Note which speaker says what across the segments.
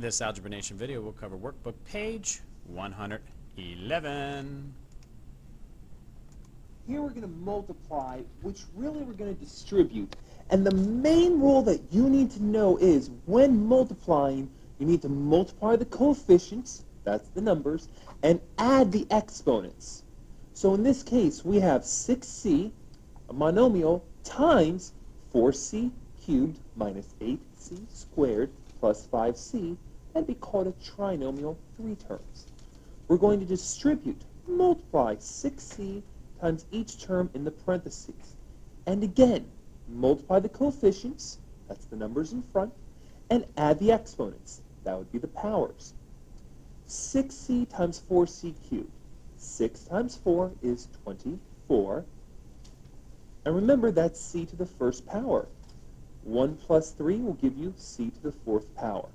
Speaker 1: This Algebra Nation video will cover workbook page 111.
Speaker 2: Here we're going to multiply, which really we're going to distribute. And the main rule that you need to know is when multiplying, you need to multiply the coefficients, that's the numbers, and add the exponents. So in this case, we have 6c, a monomial, times 4c cubed minus 8c squared plus 5c, and be called a trinomial three terms. We're going to distribute, multiply 6c times each term in the parentheses. And again, multiply the coefficients, that's the numbers in front, and add the exponents, that would be the powers. 6c times 4c cubed. 6 times 4 is 24. And remember, that's c to the first power. 1 plus 3 will give you c to the fourth power.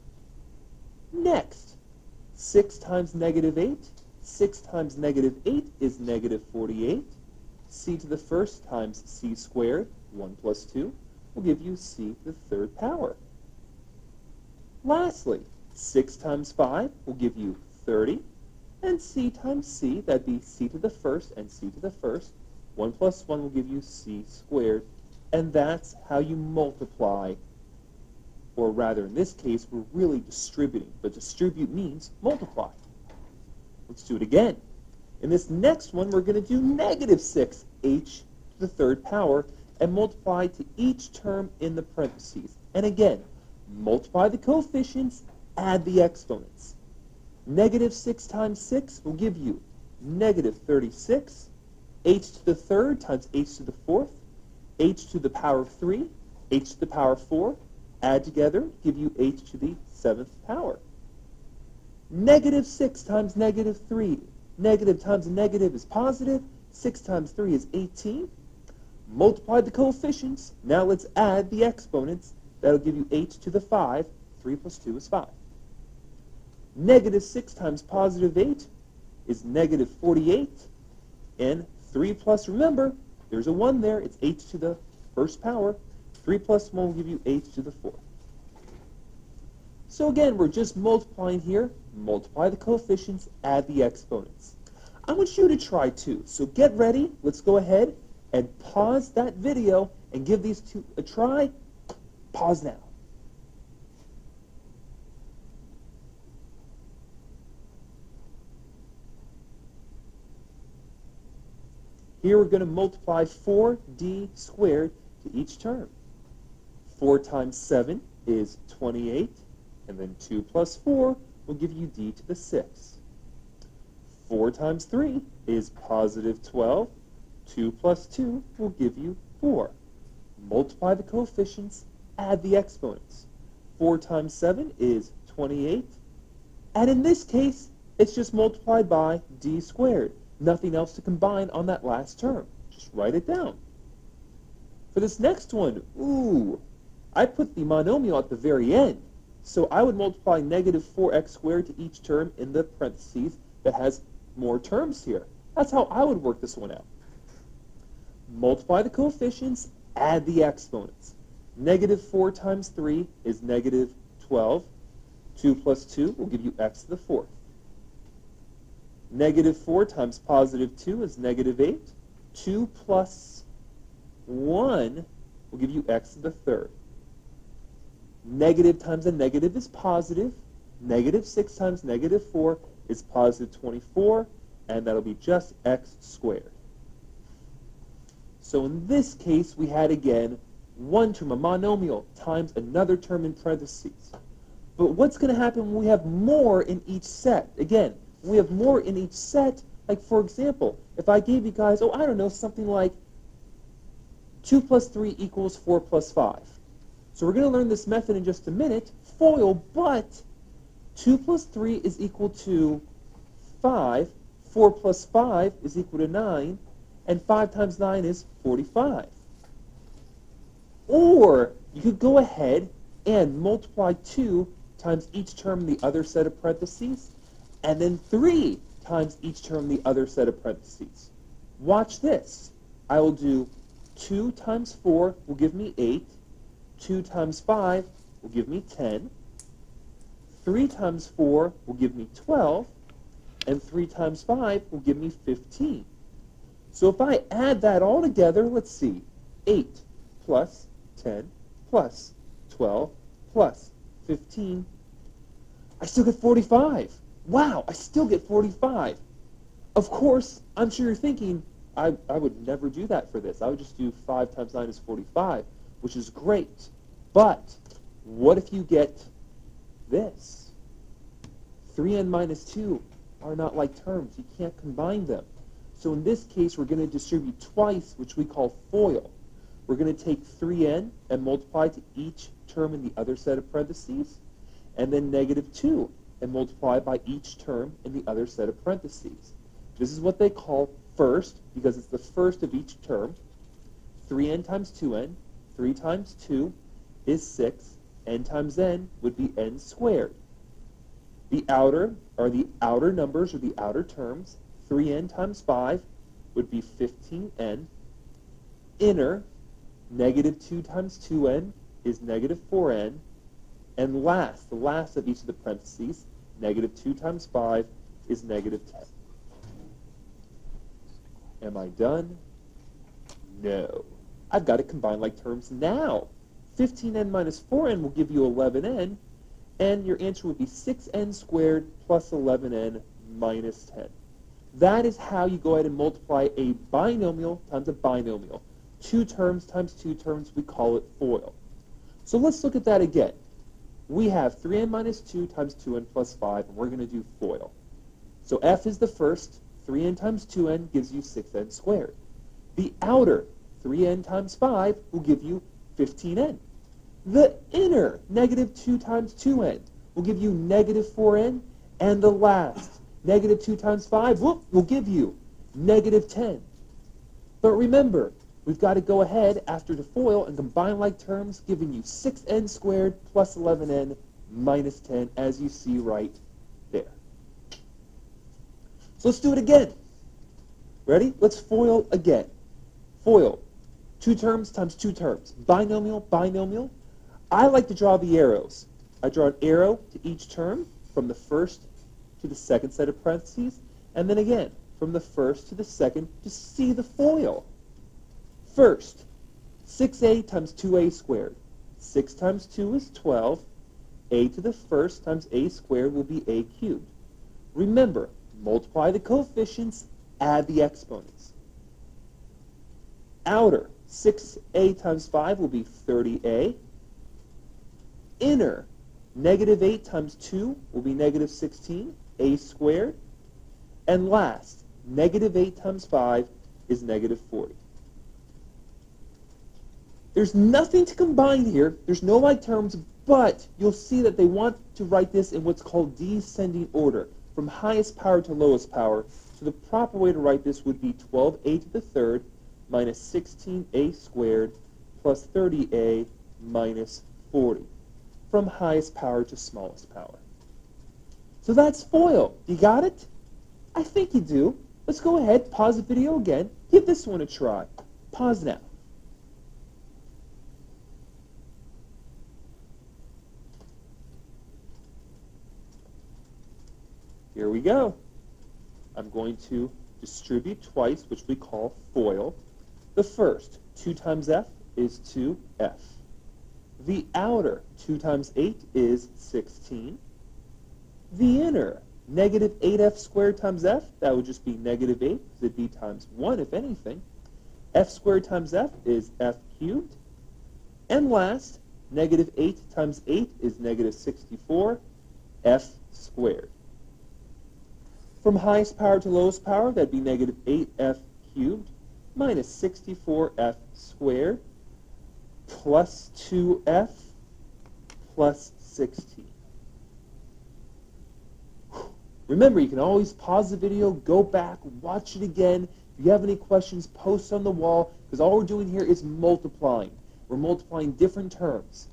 Speaker 2: Next, 6 times negative 8. 6 times negative 8 is negative 48. c to the first times c squared, 1 plus 2, will give you c to the third power. Lastly, 6 times 5 will give you 30. And c times c, that'd be c to the first and c to the first. 1 plus 1 will give you c squared and that's how you multiply, or rather in this case, we're really distributing, but distribute means multiply. Let's do it again. In this next one, we're going to do negative 6h to the third power and multiply to each term in the parentheses. And again, multiply the coefficients, add the exponents. Negative 6 times 6 will give you negative 36, h to the third times h to the fourth, h to the power of 3, h to the power of 4, add together, give you h to the seventh power. Negative 6 times negative 3. Negative times negative is positive. 6 times 3 is 18. Multiply the coefficients. Now let's add the exponents. That'll give you h to the 5. 3 plus 2 is 5. Negative 6 times positive 8 is negative 48. And 3 plus, remember, there's a 1 there. It's h to the first power. 3 plus 1 will give you 8 to the fourth. So again, we're just multiplying here. Multiply the coefficients, add the exponents. I want you to try too. So get ready. Let's go ahead and pause that video and give these two a try. Pause now. Here we're going to multiply 4d squared to each term. 4 times 7 is 28, and then 2 plus 4 will give you d to the 6. 4 times 3 is positive 12. 2 plus 2 will give you 4. Multiply the coefficients, add the exponents. 4 times 7 is 28. And in this case, it's just multiplied by d squared. Nothing else to combine on that last term. Just write it down. For this next one, ooh, I put the monomial at the very end. So I would multiply negative 4x squared to each term in the parentheses that has more terms here. That's how I would work this one out. Multiply the coefficients, add the exponents. Negative 4 times 3 is negative 12. 2 plus 2 will give you x to the fourth. Negative 4 times positive 2 is negative 8. 2 plus 1 will give you x to the third. Negative times a negative is positive. Negative 6 times negative 4 is positive 24, and that'll be just x squared. So in this case, we had again one term, a monomial, times another term in parentheses. But what's going to happen when we have more in each set? Again, we have more in each set. Like, for example, if I gave you guys, oh, I don't know, something like 2 plus 3 equals 4 plus 5. So we're going to learn this method in just a minute, FOIL, but 2 plus 3 is equal to 5, 4 plus 5 is equal to 9, and 5 times 9 is 45. Or you could go ahead and multiply 2 times each term in the other set of parentheses, and then 3 times each term in the other set of parentheses. Watch this. I will do 2 times 4 will give me 8. 2 times 5 will give me 10. 3 times 4 will give me 12, and 3 times 5 will give me 15. So if I add that all together, let's see, 8 plus 10 plus 12 plus 15, I still get 45. Wow, I still get 45. Of course, I'm sure you're thinking, I, I would never do that for this. I would just do 5 times 9 is 45, which is great. But what if you get this? 3n minus 2 are not like terms. You can't combine them. So in this case, we're going to distribute twice, which we call FOIL. We're going to take 3n and multiply to each term in the other set of parentheses, and then negative 2 and multiply by each term in the other set of parentheses. This is what they call first, because it's the first of each term. 3n times 2n, 3 times 2 is 6, n times n would be n squared. The outer are the outer numbers or the outer terms. 3n times 5 would be 15n. Inner, negative 2 times 2n is negative 4n. And last, the last of each of the parentheses, negative 2 times 5 is negative 10. Am I done? No. I've got to combine like terms now. 15n minus 4n will give you 11n, and your answer would be 6n squared plus 11n minus 10. That is how you go ahead and multiply a binomial times a binomial. Two terms times two terms, we call it FOIL. So let's look at that again. We have 3n minus 2 times 2n plus 5, and we're going to do FOIL. So f is the first. 3n times 2n gives you 6n squared. The outer, 3n times 5, will give you 15n. The inner, negative 2 times 2n, will give you negative 4n. And the last, negative 2 times 5, whoop, will give you negative 10. But remember, we've got to go ahead after the FOIL and combine like terms, giving you 6n squared plus 11n minus 10, as you see right there. So let's do it again. Ready? Let's FOIL again. FOIL. Two terms times two terms. Binomial, binomial. I like to draw the arrows. I draw an arrow to each term from the first to the second set of parentheses, and then again from the first to the second to see the FOIL. First, 6a times 2a squared. 6 times 2 is 12. a to the first times a squared will be a cubed. Remember, multiply the coefficients, add the exponents. Outer, 6a times 5 will be 30a. Inner, negative 8 times 2 will be negative 16, a squared. And last, negative 8 times 5 is negative 40. There's nothing to combine here. There's no like terms, but you'll see that they want to write this in what's called descending order, from highest power to lowest power. So the proper way to write this would be 12a to the third minus 16a squared plus 30a minus 40, from highest power to smallest power. So that's FOIL. You got it? I think you do. Let's go ahead, pause the video again, give this one a try. Pause now. Here we go. I'm going to distribute twice, which we call FOIL. The first, 2 times f is 2f. The outer, 2 times 8 is 16. The inner, negative 8f squared times f, that would just be negative 8, because it'd be times 1 if anything. f squared times f is f cubed. And last, negative 8 times 8 is negative 64, f squared. From highest power to lowest power, that'd be negative 8f cubed minus 64f squared plus 2f plus 16. Remember, you can always pause the video, go back, watch it again. If you have any questions, post on the wall, because all we're doing here is multiplying. We're multiplying different terms.